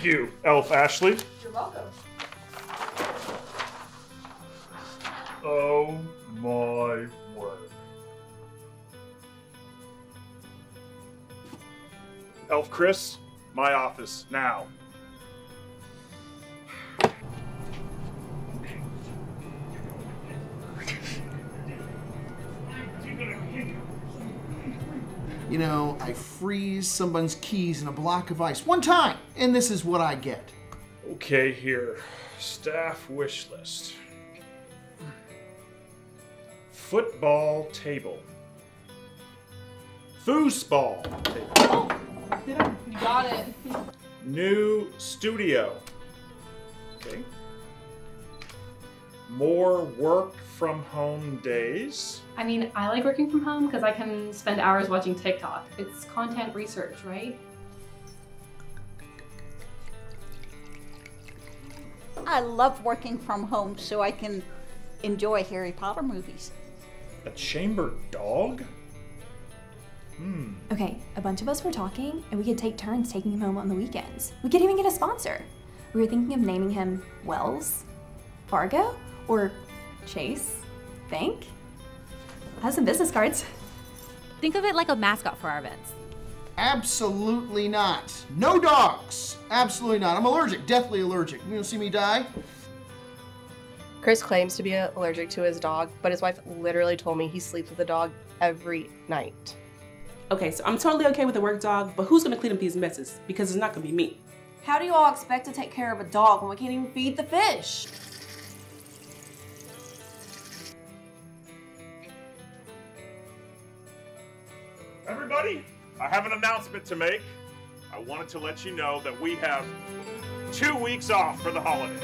Thank you, Elf Ashley. You're welcome. Oh my word. Elf Chris, my office now. You know, I freeze someone's keys in a block of ice one time, and this is what I get. Okay, here. Staff wish list. Football table. Foosball table. Oh, you got it. New studio. Okay. More work from home days. I mean, I like working from home because I can spend hours watching TikTok. It's content research, right? I love working from home so I can enjoy Harry Potter movies. A chamber dog? Hmm. Okay, a bunch of us were talking, and we could take turns taking him home on the weekends. We could even get a sponsor. We were thinking of naming him Wells, Fargo, or Chase. Think? Has some business cards. Think of it like a mascot for our events. Absolutely not. No dogs. Absolutely not. I'm allergic. Deathly allergic. You don't see me die? Chris claims to be allergic to his dog, but his wife literally told me he sleeps with the dog every night. Okay, so I'm totally okay with the work dog, but who's gonna clean up these messes? Because it's not gonna be me. How do you all expect to take care of a dog when we can't even feed the fish? Everybody, I have an announcement to make. I wanted to let you know that we have two weeks off for the holidays.